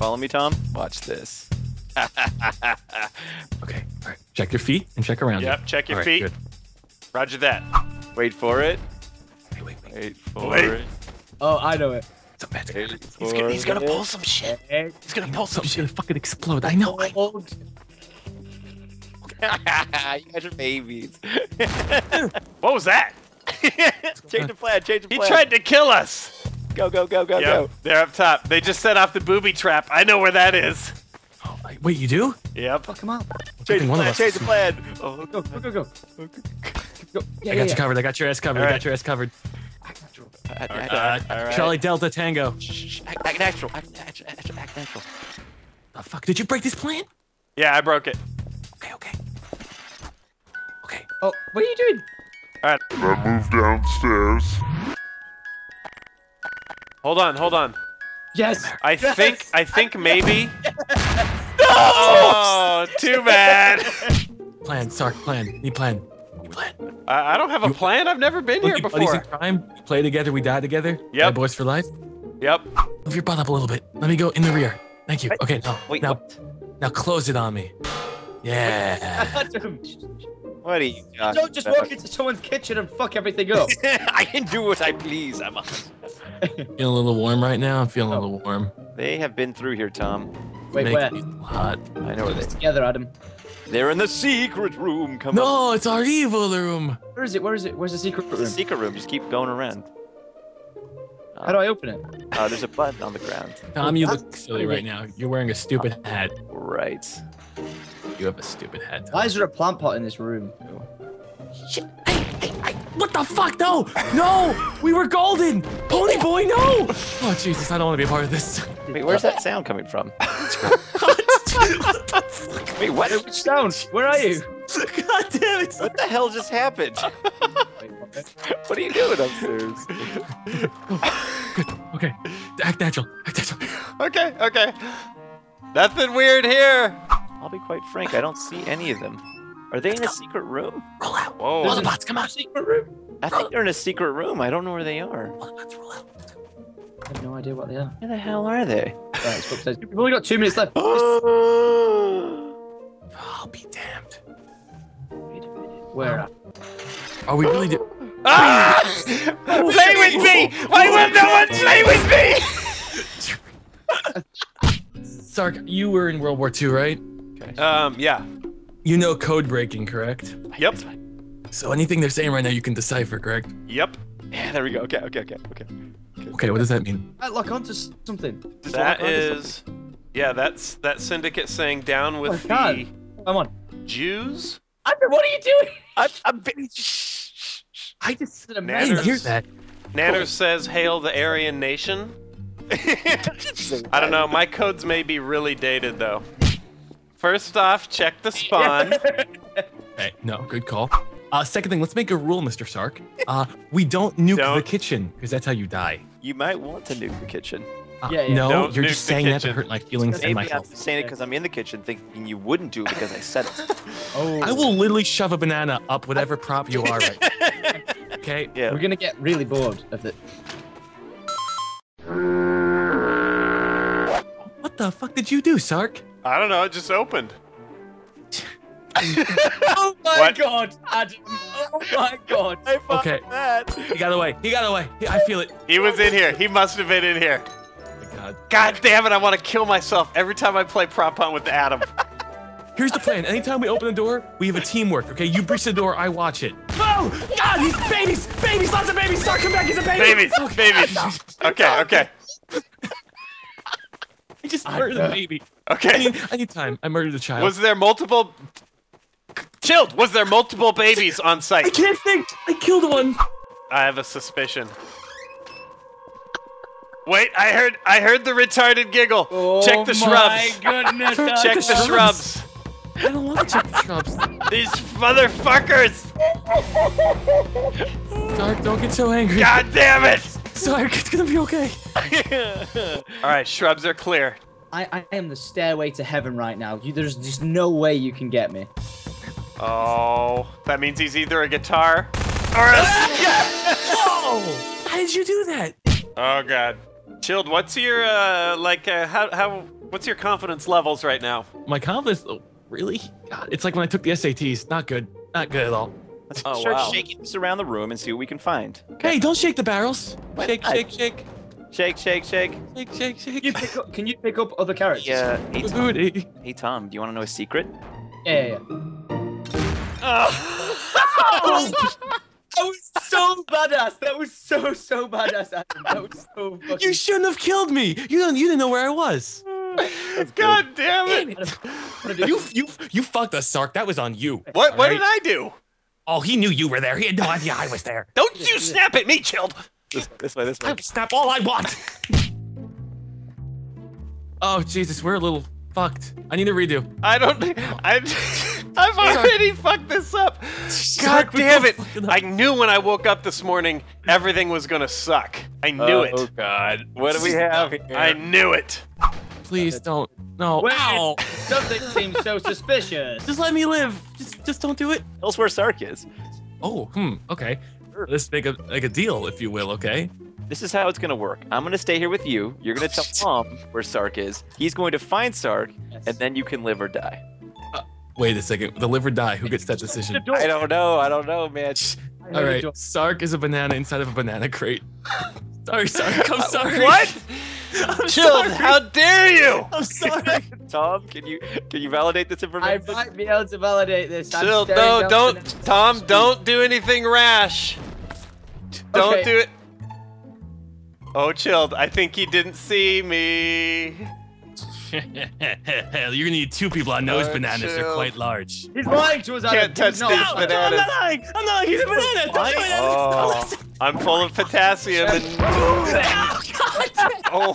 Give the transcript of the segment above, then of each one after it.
follow me, Tom? Watch this. Okay. All right. Check your feet and check around. Yep, you. check your All right, feet. good. Roger that. Wait for it. Wait, wait, wait. Wait for Wait. it. Oh, I know it. It's a magic. He's gonna, he's gonna pull some shit. He's gonna pull some Something's shit. gonna fucking explode. I know. I Hold. Oh, oh. you guys are babies. What was that? change the plan. Change the plan. He tried to kill us. Go go go go Yep, go. they're up top. They just set off the booby trap. I know where that is. Oh, wait, you do? Yep. Fuck him up. Change the plan. Change the plan. Oh, Go, go, go, go. Go. Yeah, I yeah, got you yeah. covered. I got your ass covered. I got right. your ass covered. act, act, Uh, act, all right. Charlie Delta Tango. Shh, act, act natural. Act, act, act, act natural. The fuck? Did you break this plant? Yeah, I broke it. Okay, okay. Okay. Oh, what are you doing? I move downstairs. Hold on, hold on. Yes. I Yes! think I think maybe. Oh, too bad. Plan, Sark, plan. Need plan. Need plan. I, I don't have a plan. I've never been here Look, you buddies in before. crime. We play together, we die together. Yep. Bad boys for life. Yep. Move your butt up a little bit. Let me go in the rear. Thank you. Okay, now, Wait, now, what? now close it on me. Yeah. What are you? talking Don't just about? walk into someone's kitchen and fuck everything up. I can do what I please. I'm a... feeling a little warm right now. I'm feeling a little warm. They have been through here, Tom. Wait, Makes where? hot. I know where they. Are. Together, Adam. They're in the secret room. Come on. No, it's our evil room. Where is it? Where is it? Where's the secret It's The secret room. Just keep going around. How do I open it? Uh, there's a button on the ground. Tom, you look silly right now. You're wearing a stupid hat. Right. You have a stupid hat. Tom. Why is there a plant pot in this room? Shit. Hey, hey, hey. What the fuck? No! No! We were golden! Pony boy, no! Oh, Jesus, I don't want to be a part of this. Wait, where's that sound coming from? what the fuck? Wait, what? Which sound? Where are you? God damn it! What the hell just happened? what are you doing upstairs? Good. Okay. Act natural. Act natural. Okay, okay. Nothing weird here. I'll be quite frank. I don't see any of them. Are they in a secret room? Roll out. Whoa. Roll the bots. Come on. Secret room? I think they're in a secret room. I don't know where they are. Roll the bots. Roll out. I have no idea what they are. Where the hell are they? Right, let's go upstairs. We've only got two minutes left. I'll be damned. Wait a minute. Where? are- Are we really? Do- Ah! play with me! Why will no one play with me? Sark, you were in World War II, right? Me? Um, yeah. You know code breaking, correct? Yep. So anything they're saying right now, you can decipher, correct? Yep. Yeah, there we go. Okay, okay, okay, okay. Okay, what does that mean? I lock onto something. Just That lock onto is. Yeah, that's that syndicate saying down with Oh, God. the Come on. Jews. Adam, what are you doing? I'm, I'm shh, shh, shh. I just said a I Nanners. didn't hear that. Nanners says, "Hail the Aryan nation." I don't know. My codes may be really dated though. First off, check the spawn. Hey, no, good call. Uh, second thing, let's make a rule, Mr. Sark. Uh, we don't nuke the Don't. kitchen because that's how you die. You might want to nuke the kitchen. Uh, Yeah, yeah. No, Don't you're just the saying that to hurt my feelings and my Maybe I'm saying it because I'm in the kitchen thinking you wouldn't do it because I said it. Oh. I will literally shove a banana up whatever prop you are right. Okay? Yeah. We're gonna get really bored of it. The fuck did you do, Sark? I don't know. It just opened. Oh my What? god, Adam! Oh my god! I Okay. that. He got away. He got away. I feel it. He was in here. He must have been in here. Oh God. God damn it! I want to kill myself every time I play prop hunt with Adam. Here's the plan. Anytime we open the door, we have a teamwork, okay? You breach the door, I watch it. Oh! God, these babies! Babies! Lots of babies! Sark, come back, he's a baby! babies, babies. Okay, okay, I just murdered the baby. I okay. need, I need time. I murdered a child. Was there multiple? Chilled. Was there multiple babies on site? I can't think! I killed one! I have a suspicion. Wait, I heard I heard the retarded giggle. Check the Oh my shrubs. goodness! Check the the shrubs. shrubs. I don't want to check the shrubs. These motherfuckers. Sark, don't get so angry. God damn it. Sark, it's gonna be okay. All right, shrubs are clear. I, I am the stairway to heaven right now. You, there's just no way you can get me. Oh, that means he's either a guitar or a. Oh! How did you do that? Oh god. Chilled. What's your uh like uh, how how What's your confidence levels right now? My confidence, oh, really? God, it's like when I took the SATs. Not good. Not good at all. Let's Oh, start wow. shaking this around the room and see what we can find. Hey, don't shake the barrels. Why Shake, not? shake, shake, Shake, shake, shake. shake, shake, shake. You pick up, can you pick up other characters? Yeah. Hey, Tom, Booty. hey, Tom, do you want to know a secret? Yeah, yeah, yeah. That was so badass. That was so so badass. Adam. That was so fucking. You shouldn't have killed me. You don't. You didn't know where I was. God damn it! You, you, you fucked us, Sark. That was on you. What? What Alright? did I do? Oh, he knew you were there. He had no idea I was there. Don't you snap at me, chilled. This, this way, this I can snap all I want. oh Jesus, we're a little fucked. I need a redo. I don't. I. I've already fucked this up. God Sark, damn it! fucked it up. I knew when I woke up this morning everything was gonna suck. I knew Oh it. Oh God, what do we have here? I knew it. Please don't. No. Wow. Something seems so suspicious. Just let me live. Just, just don't do it. Tell us where Sark is. Oh, hmm. Okay. Let's make a like a deal, if you will. Okay. This is how it's gonna work. I'm gonna stay here with you. You're gonna tell Tom where Sark is. He's going to find Sark, and then you can live or die. Wait a second. The live or die. Who gets that decision? I don't know. I don't know, man. All right. Sark is a banana inside of a banana crate. sorry, Sark. I'm sorry. What? I'm Chilled. sorry. How dare you? I'm sorry. Tom, can you can you validate this information? I might be able to validate this. I'm Chilled. No, don't, the- Tom. Don't do anything rash. Don't Okay. do it. Oh, chilled. I think he didn't see me. You're gonna need two people on those Uh, bananas. They're quite large. He's lying to us. Can't touch He's not. these No, bananas. I'm not lying. I'm not lying. He's a banana. Don't do it. Oh. I'm full of potassium and. Oh,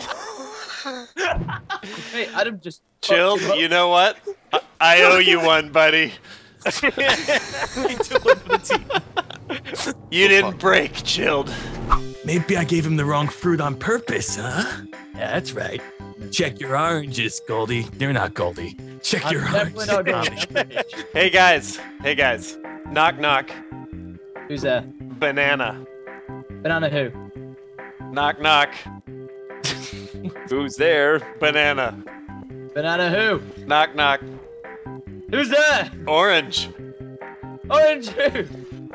Hey, Adam just chilled. fucked him up. You know what? I, I owe you one, buddy. You didn't break, chilled. Maybe I gave him the wrong fruit on purpose, huh? Yeah, that's right. Check your oranges, Goldie. They're not Goldie. Check I'm your definitely oranges. not. Hey guys. Hey guys. Knock knock. Who's there? Banana. Banana who? Knock knock. Who's there? Banana. Banana who? Knock knock. Who's there? Orange. Orange who?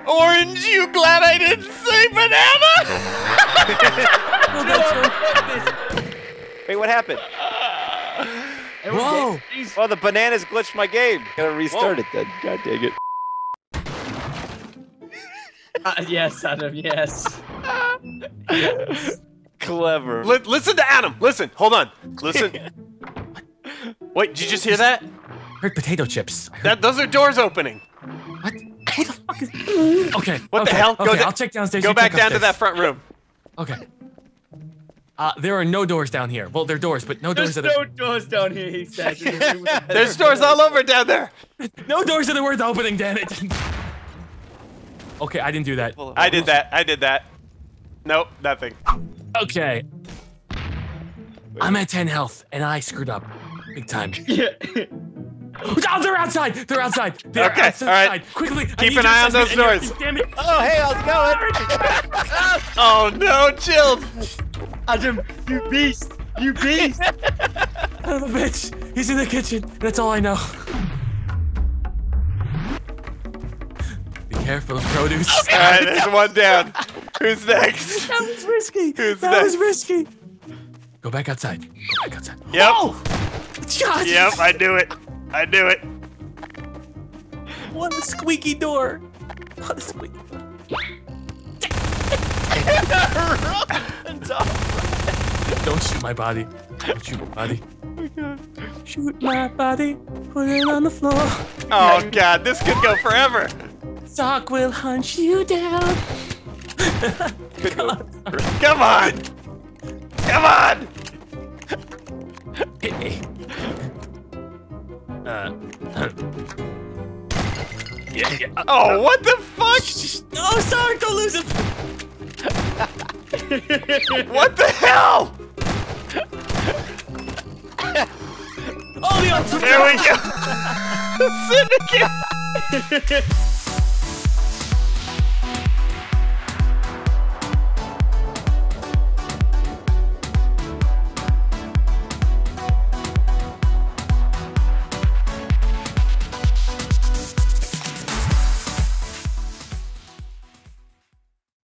Orange, you glad I didn't say banana? Wait, what happened? Whoa! He's- Oh, the bananas glitched my game. Gotta restart it then. God dang it. Uh, yes, Adam. Yes. yes. Clever. Li- listen to Adam. Listen. Hold on. Listen. Wait, did you just hear that? heard potato chips. Heard, That those are doors opening. what? Who the fuck is? Okay. What the okay, hell? Go Okay, da- I'll check downstairs. Go back check down to that front room. Okay. Uh, there are no doors down here. Well, there are doors, but no doors There's that are no doors down here. He said. There's doors all over down there. no doors that are worth opening. Damn it. okay, I didn't do that. I did that. I did that. Nope, nothing. Okay. I'm at 10 health, and I screwed up. Big time. yeah. Oh, they're outside! They're outside! They're Okay, outside. all right. Quickly! Keep an eye on those and your- doors. Damn it! Oh, hey, how's it going? Oh no, chilled. Adam, you beast. You beast. Son of a bitch! He's in the kitchen. That's all I know. Be careful of produce. All right, there's one down. Who's next? That was risky. Who's that was risky. Go back outside. Go back outside. Yep. Oh! God! Yep, I knew it. I knew it. What a squeaky door. What a squeaky door. Don't shoot my body. Don't shoot my body. Shoot my body. Put it on the floor. Oh god, this could go forever. Sark will hunt you down. Come on. Come on. Hit me. Uh, yeah, yeah. uh, Oh, what the fuck? oh, sorry, don't lose him. What the hell? Oh, the. There we go. Syndicate.